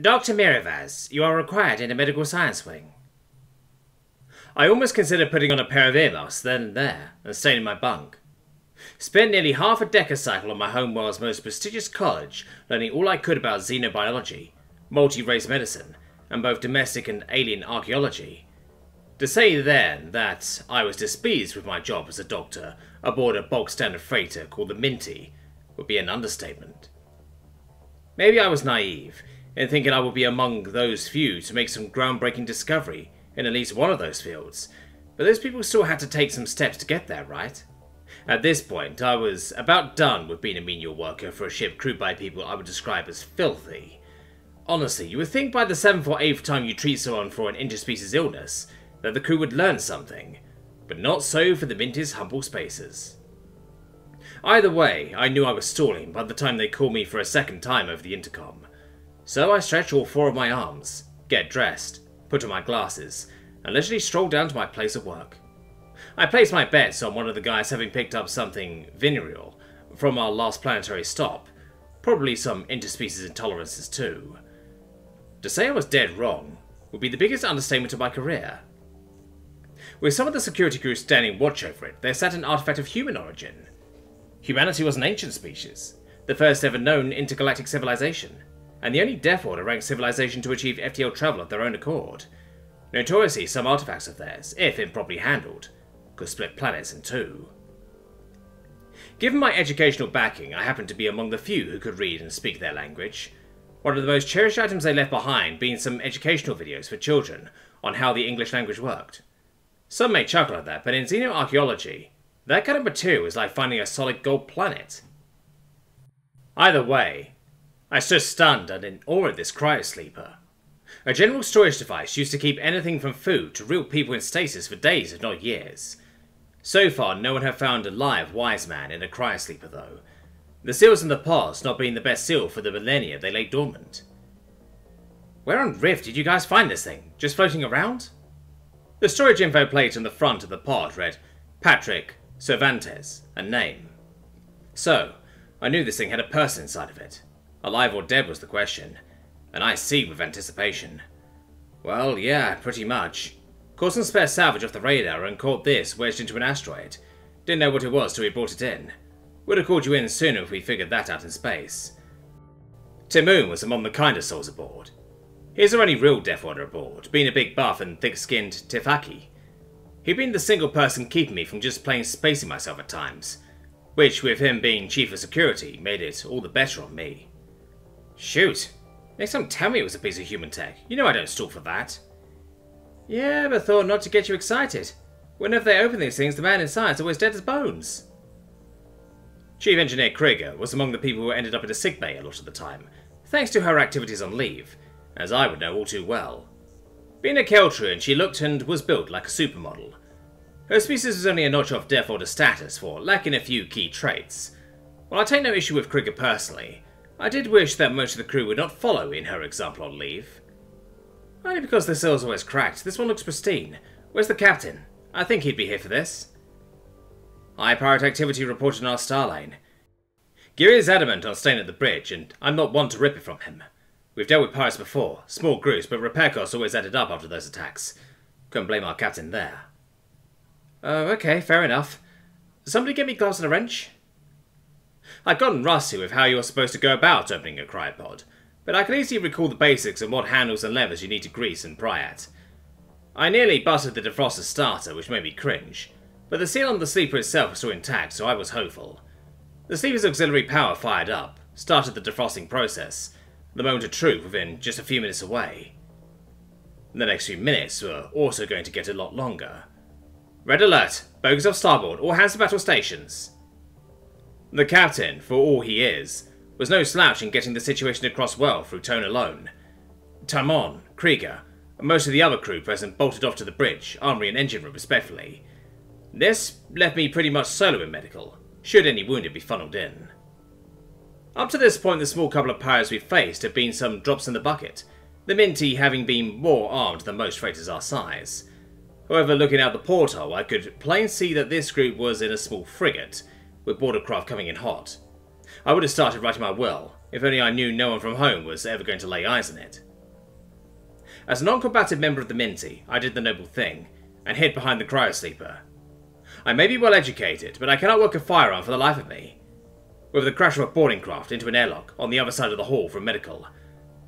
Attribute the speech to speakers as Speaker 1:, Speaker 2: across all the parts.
Speaker 1: Dr. Mirivaz, you are required in the medical science wing. I almost considered putting on a pair of earmuffs then and there, and staying in my bunk. Spent nearly half a decacycle on my homeworld's most prestigious college, learning all I could about xenobiology, multi-race medicine, and both domestic and alien archaeology. To say then that I was displeased with my job as a doctor aboard a bulk standard freighter called the Minty would be an understatement. Maybe I was naive in thinking I would be among those few to make some groundbreaking discovery in at least one of those fields, but those people still had to take some steps to get there, right? At this point, I was about done with being a menial worker for a ship crewed by people I would describe as filthy. Honestly, you would think by the seventh or eighth time you treat someone for an interspecies illness, that the crew would learn something, but not so for the Minty's humble spaces. Either way, I knew I was stalling by the time they called me for a second time over the intercom. So I stretch all four of my arms, get dressed, put on my glasses, and leisurely stroll down to my place of work. I place my bets on one of the guys having picked up something venereal from our last planetary stop, probably some interspecies intolerances too. To say I was dead wrong would be the biggest understatement of my career. With some of the security crew standing watch over it, there sat an artifact of human origin. Humanity was an ancient species, the first ever known intergalactic civilization, and the only Deathworlder ranked civilization to achieve FTL travel of their own accord. Notoriously, some artifacts of theirs, if improperly handled, could split planets in two. Given my educational backing, I happened to be among the few who could read and speak their language. One of the most cherished items they left behind being some educational videos for children on how the English language worked. Some may chuckle at that, but in xenoarchaeology, that kind of material is like finding a solid gold planet. Either way, I stood stunned and in awe at this cryosleeper. A general storage device used to keep anything from food to real people in stasis for days if not years. So far, no one had found a live wise man in a cryosleeper though. The seals in the past not being the best seal for the millennia they lay dormant. Where on Rift did you guys find this thing? Just floating around? The storage info plate on the front of the pod read Patrick Cervantes, a name. So, I knew this thing had a person inside of it. Alive or dead was the question, and I see with anticipation. Well, yeah, pretty much. Caught some spare salvage off the radar and caught this wedged into an asteroid. Didn't know what it was till we brought it in. Would have called you in sooner if we figured that out in space. Timoon was among the kinder souls aboard. He's our only real Deathworlder aboard, being a big buff and thick-skinned Tiflaki. He'd been the single person keeping me from just plain spacing myself at times, which, with him being chief of security, made it all the better on me. Shoot, Next time tell me it was a piece of human tech. You know I don't stall for that. Yeah, but thought not to get you excited. Whenever they open these things, the man inside is always dead as bones. Chief Engineer Krieger was among the people who ended up in a sickbay a lot of the time, thanks to her activities on leave, as I would know all too well. Being a Keltrian, she looked and was built like a supermodel. Her species was only a notch off Deathworlder status for lacking a few key traits. While I take no issue with Krieger personally, I did wish that most of the crew would not follow in her example on leave. Only because the cell's always cracked. This one looks pristine. Where's the captain? I think he'd be here for this. High pirate activity reported on our star line. Geary is adamant on staying at the bridge, and I'm not one to rip it from him. We've dealt with pirates before, small groups, but repair costs always added up after those attacks. Couldn't blame our captain there. Oh, okay, fair enough. Somebody get me gloves and a wrench? I'd gotten rusty with how you're supposed to go about opening a cryopod, but I can easily recall the basics and what handles and levers you need to grease and pry at. I nearly busted the defroster starter, which made me cringe, but the seal on the sleeper itself was still intact, so I was hopeful. The sleeper's auxiliary power fired up, started the defrosting process, the moment of truth within just a few minutes away. The next few minutes were also going to get a lot longer. Red alert! Bogies off starboard, all hands to battle stations. The captain, for all he is, was no slouch in getting the situation across well through tone alone. Tamon, Krieger, and most of the other crew present bolted off to the bridge, armory and engine room respectively. This left me pretty much solo in medical, should any wounded be funneled in. Up to this point the small couple of pirates we faced had been some drops in the bucket, the Minty having been more armed than most freighters our size. However, looking out the porthole, I could plain see that this group was in a small frigate, with border craft coming in hot. I would have started writing my will, If only I knew no one from home was ever going to lay eyes on it. As a non-combative member of the Minty, I did the noble thing, and hid behind the cryosleeper. I may be well educated, but I cannot work a firearm for the life of me. With the crash of a boarding craft into an airlock on the other side of the hall from medical,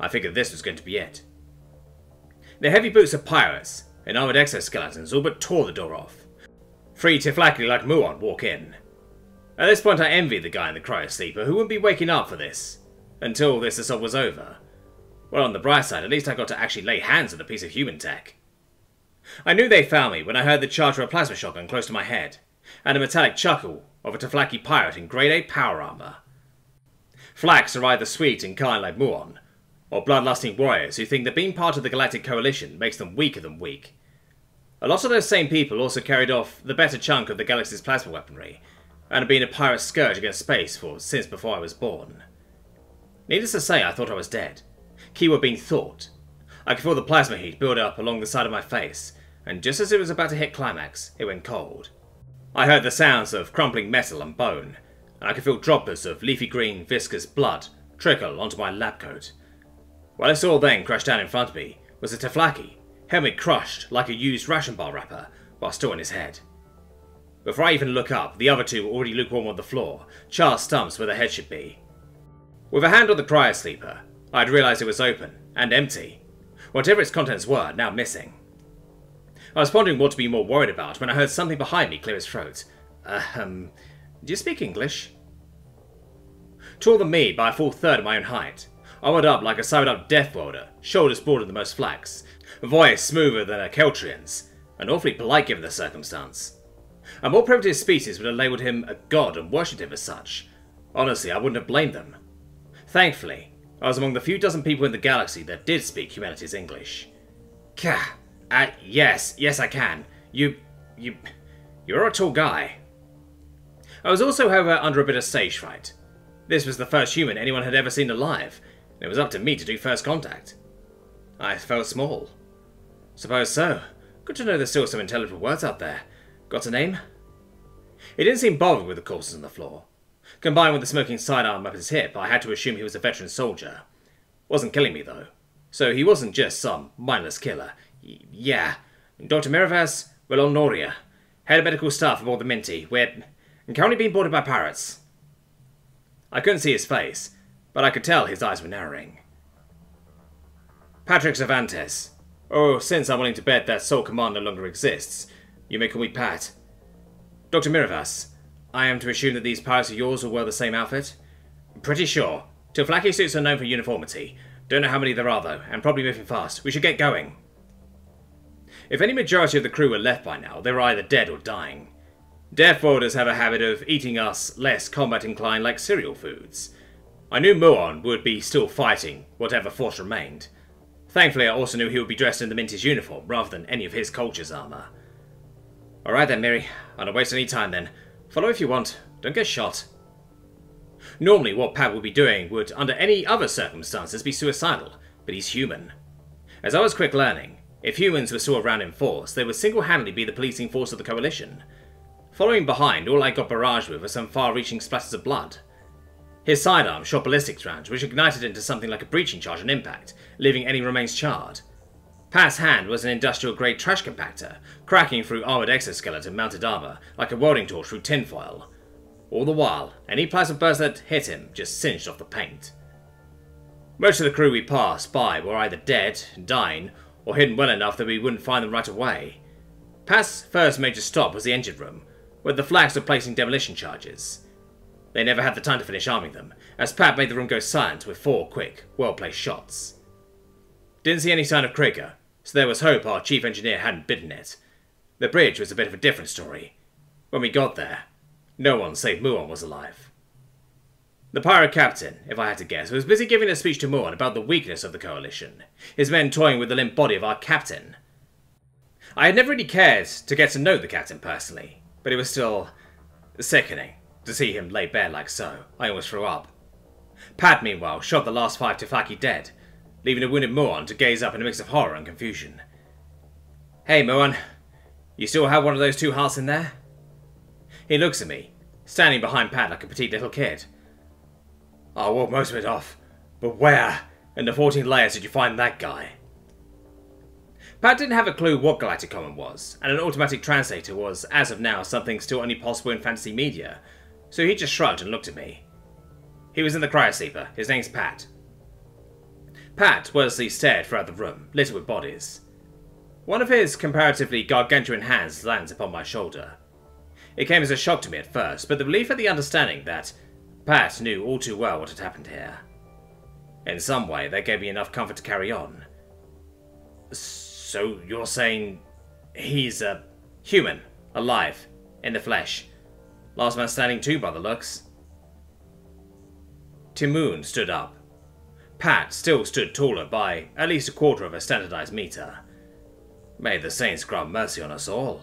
Speaker 1: I figured this was going to be it. The heavy boots of pirates and armored exoskeletons all but tore the door off. Three Tiflaki like Muon walk in. At this point I envied the guy in the cryosleeper who wouldn't be waking up for this, until this assault was over. Well, on the bright side, at least I got to actually lay hands on a piece of human tech. I knew they found me when I heard the charge of a plasma shotgun close to my head, and a metallic chuckle of a Tiflaki pirate in grade A power armor. Flaks are either sweet and kind like Muon, or bloodlusting warriors who think that being part of the Galactic Coalition makes them weaker than weak. A lot of those same people also carried off the better chunk of the galaxy's plasma weaponry, and have been a pirate scourge against space for since before I was born. Needless to say, I thought I was dead. Key Keyword being thought. I could feel the plasma heat build up along the side of my face, and just as it was about to hit climax, it went cold. I heard the sounds of crumpling metal and bone, and I could feel droplets of leafy green, viscous blood trickle onto my lab coat. What I saw then crash down in front of me was a Tiflaki, helmet crushed like a used ration bar wrapper, while still in his head. Before I even look up, the other two were already lukewarm on the floor, charred stumps where their head should be. With a hand on the cryosleeper, I had realised it was open, and empty. Whatever its contents were, now missing. I was pondering what to be more worried about when I heard something behind me clear his throat. Um, do you speak English? Taller than me by a full third of my own height, I went up like a side up deathworlder, shoulders broader than most flaks, voice smoother than a Keltrian's, and awfully polite given the circumstance. A more primitive species would have labelled him a god and worshipped him as such. Honestly, I wouldn't have blamed them. Thankfully, I was among the few dozen people in the galaxy that did speak humanity's English. Kah! Uh, yes, yes I can. You... you... you're a tall guy. I was also, however, under a bit of stage fright. This was the first human anyone had ever seen alive, and it was up to me to do first contact. I felt small. Suppose so. Good to know there's still some intelligible words out there. Got a name? He didn't seem bothered with the courses on the floor. Combined with the smoking sidearm up his hip, I had to assume he was a veteran soldier. Wasn't killing me, though. So he wasn't just some mindless killer. Y yeah. Dr. Miravas Noria, head of medical staff aboard the Minty. We're currently being boarded by pirates. I couldn't see his face, but I could tell his eyes were narrowing. Patrick Cervantes. Oh, since I'm willing to bet that Sol Command no longer exists, you may call me Pat. Dr. Miravas, I am to assume that these pirates of yours will wear the same outfit? Pretty sure. Tiflaki suits are known for uniformity. Don't know how many there are though, and probably moving fast. We should get going. If any majority of the crew were left by now, they were either dead or dying. Deathworlders have a habit of eating us less combat inclined like cereal foods. I knew Muon would be still fighting, whatever force remained. Thankfully, I also knew he would be dressed in the Minty's uniform rather than any of his culture's armour. Alright then, Miri. I don't waste any time then. Follow if you want. Don't get shot. Normally, what Pat would be doing would, under any other circumstances, be suicidal, but he's human. As I was quick learning, if humans were still around in force, they would single-handedly be the policing force of the Coalition. Following behind, all I got barraged with were some far-reaching splatters of blood. His sidearm shot ballistics rounds, which ignited into something like a breaching charge on impact, leaving any remains charred. Pat's hand was an industrial-grade trash compactor, cracking through armored exoskeleton mounted armor like a welding torch through tinfoil. All the while, any plasma burst that hit him just singed off the paint. Most of the crew we passed by were either dead, dying, or hidden well enough that we wouldn't find them right away. Pat's first major stop was the engine room, where the flags were placing demolition charges. They never had the time to finish arming them, as Pat made the room go silent with four quick, well-placed shots. Didn't see any sign of Krieger, so there was hope our chief engineer hadn't bidden it. The bridge was a bit of a different story. When we got there, no one save Muon was alive. The pirate captain, if I had to guess, was busy giving a speech to Muon about the weakness of the coalition, his men toying with the limp body of our captain. I had never really cared to get to know the captain personally, but it was still sickening to see him lay bare like so. I almost threw up. Pat, meanwhile, shot the last five Tiflaki dead, leaving a wounded Moan to gaze up in a mix of horror and confusion. Hey, Moan. you still have one of those two hearts in there? He looks at me, standing behind Pat like a petite little kid. I walked most of it off. But where in the 14 layers did you find that guy? Pat didn't have a clue what Galactic Common was, and an automatic translator was, as of now, something still only possible in fantasy media, so he just shrugged and looked at me. He was in the cryosleeper. His name's Pat. Pat wordlessly stared throughout the room, littered with bodies. One of his comparatively gargantuan hands lands upon my shoulder. It came as a shock to me at first, but the relief at the understanding that Pat knew all too well what had happened here. In some way, that gave me enough comfort to carry on. So you're saying he's a human, alive, in the flesh. Last man standing too, by the looks. Timoon stood up. Pat still stood taller by at least a quarter of a standardized meter. May the saints grant mercy on us all.